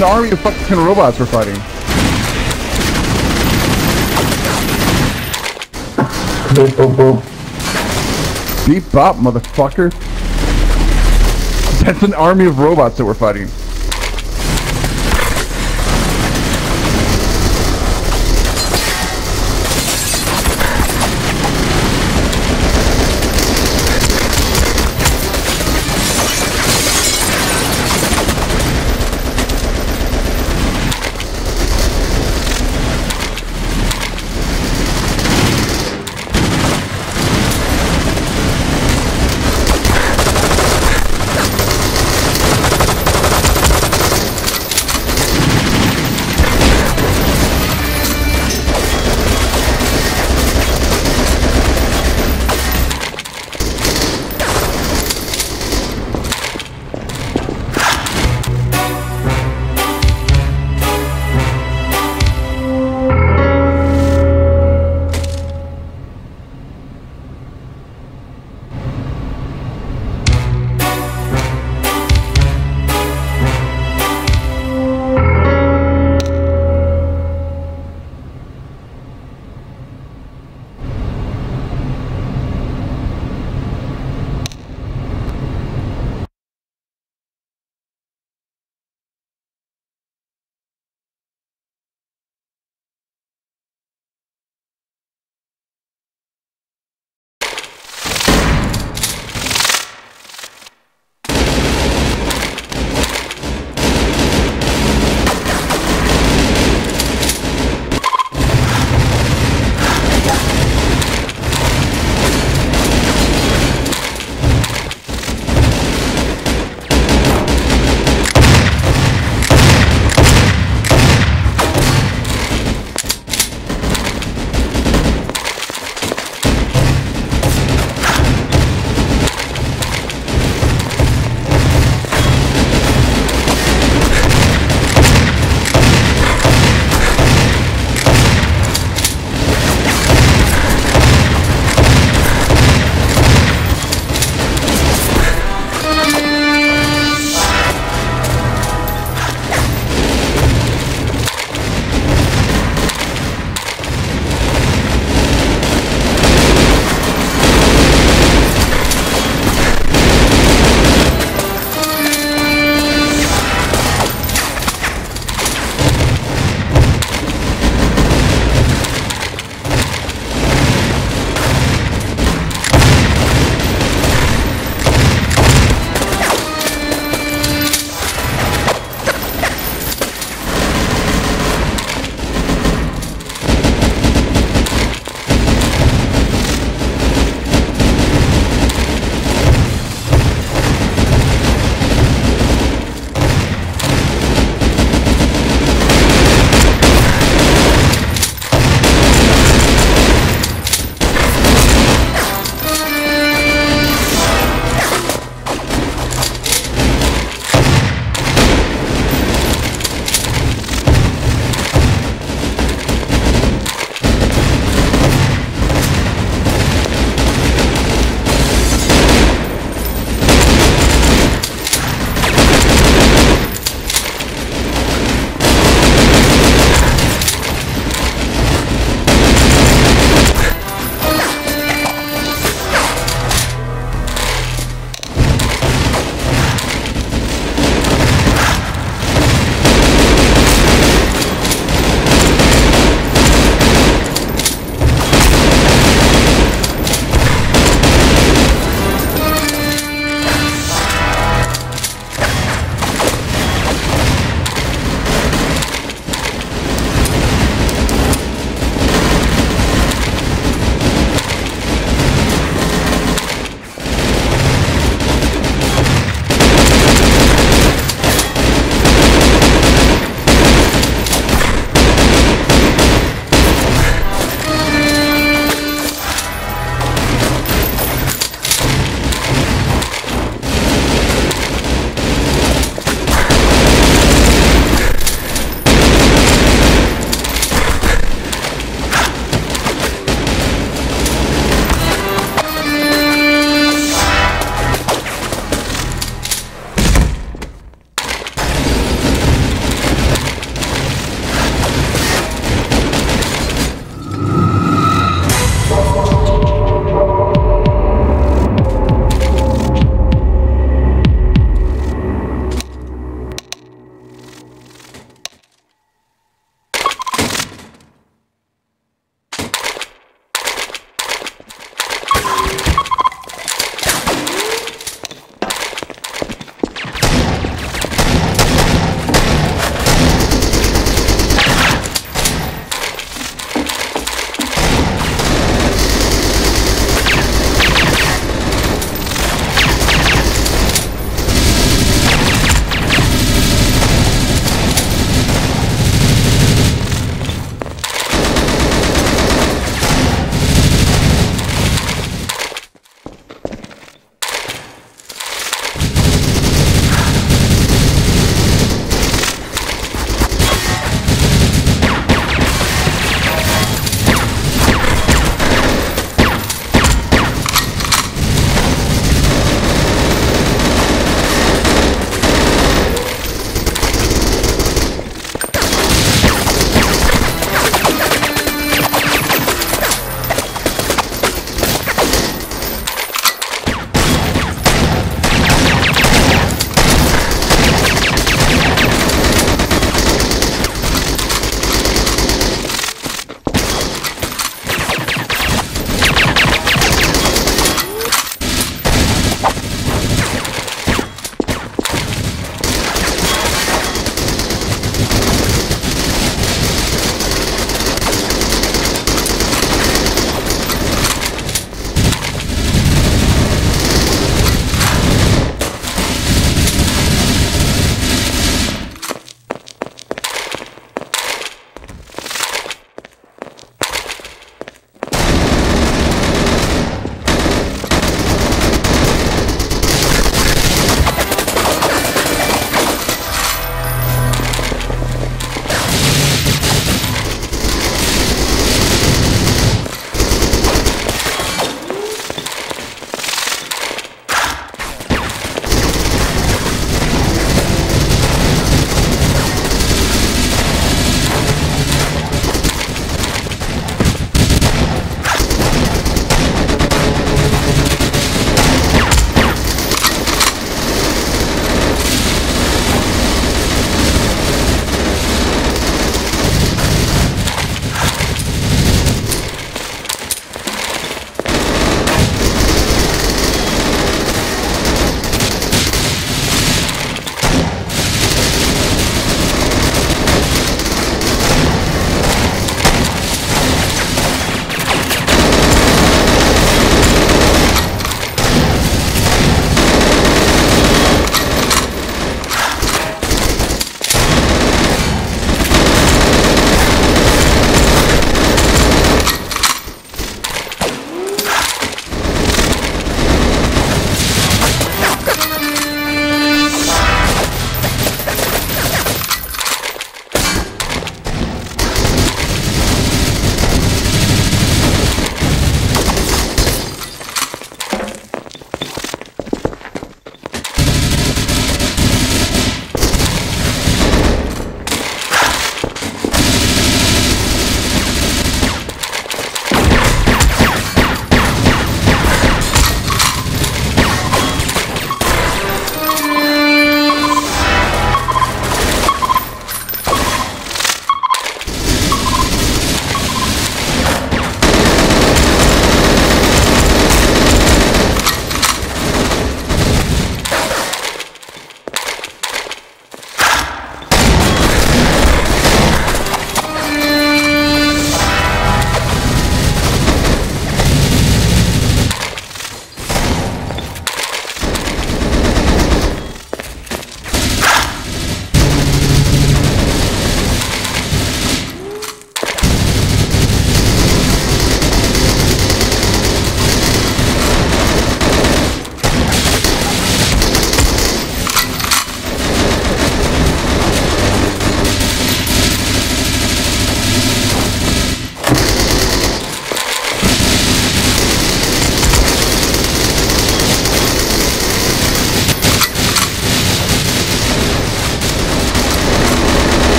an army of fucking robots we're fighting. Boop, boop, boop. Beep bop, motherfucker. That's an army of robots that we're fighting.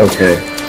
Okay.